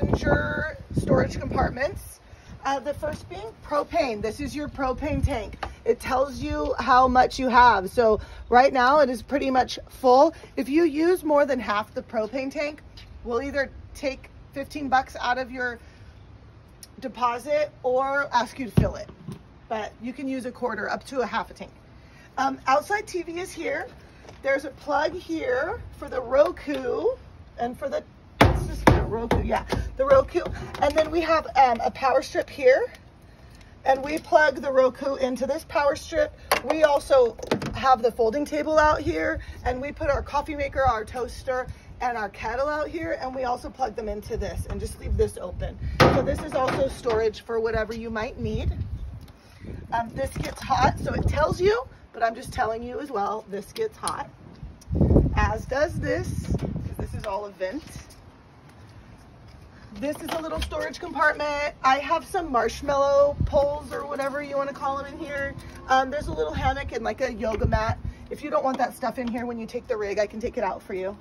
passenger storage compartments. Uh, the first being propane. This is your propane tank. It tells you how much you have. So right now it is pretty much full. If you use more than half the propane tank, we'll either take 15 bucks out of your deposit or ask you to fill it. But you can use a quarter up to a half a tank. Um, outside TV is here. There's a plug here for the Roku and for the, this is the Roku, yeah, the Roku. And then we have um, a power strip here and we plug the Roku into this power strip. We also have the folding table out here and we put our coffee maker, our toaster, and our kettle out here and we also plug them into this and just leave this open. So this is also storage for whatever you might need. Um, this gets hot, so it tells you, but I'm just telling you as well, this gets hot. As does this, because this is all a vent. This is a little storage compartment. I have some marshmallow poles or whatever you want to call them in here. Um, there's a little hammock and like a yoga mat. If you don't want that stuff in here when you take the rig, I can take it out for you.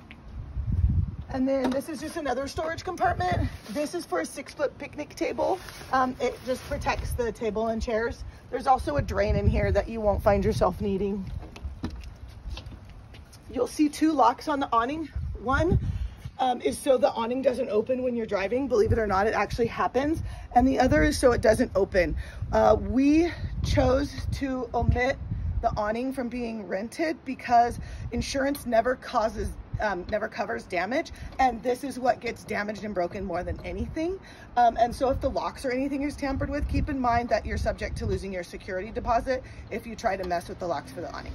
And then this is just another storage compartment. This is for a six foot picnic table. Um, it just protects the table and chairs. There's also a drain in here that you won't find yourself needing. You'll see two locks on the awning. One um, is so the awning doesn't open when you're driving. Believe it or not, it actually happens. And the other is so it doesn't open. Uh, we chose to omit the awning from being rented because insurance never causes um, never covers damage and this is what gets damaged and broken more than anything um, and so if the locks or anything is tampered with keep in mind that you're subject to losing your security deposit if you try to mess with the locks for the awning